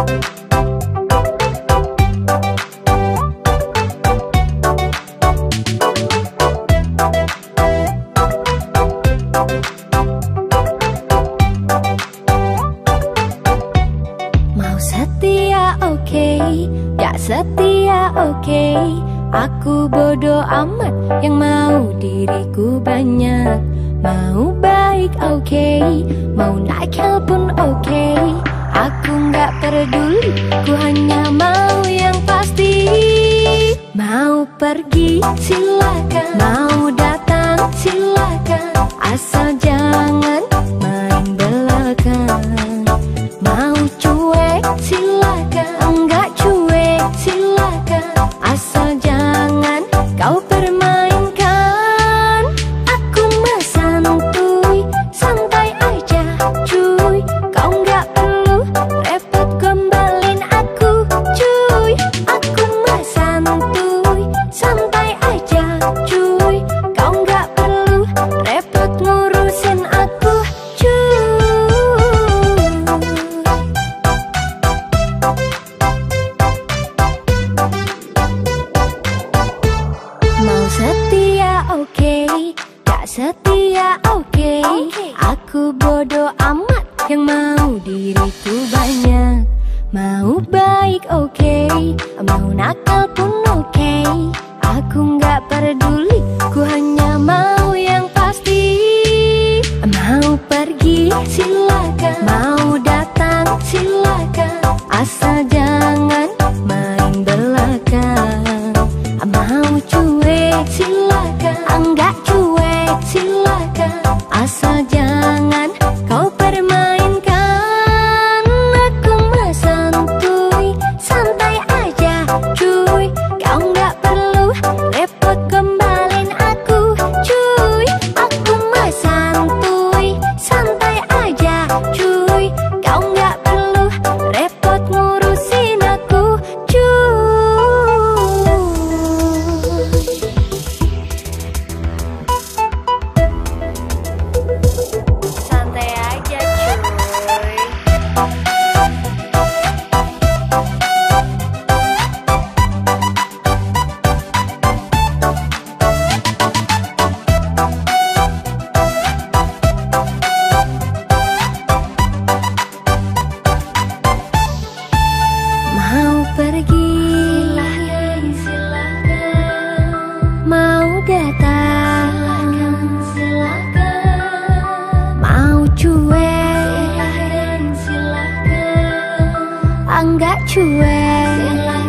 mau setia oke gak setia oke, Aku bodoh amat yang mau diriku banyak Mau baik oke okay. Mau nakal pun oke. Aku nggak peduli Ku hanya mau yang pasti. Mau pergi silakan. Mau datang Mau setia oke okay. Tak setia oke okay. Aku bodoh amat Yang mau diriku banyak Mau baik oke okay. Mau nakal pun oke okay. pergi. Mau datang. Mau cuek silahkan. Enggak cuek.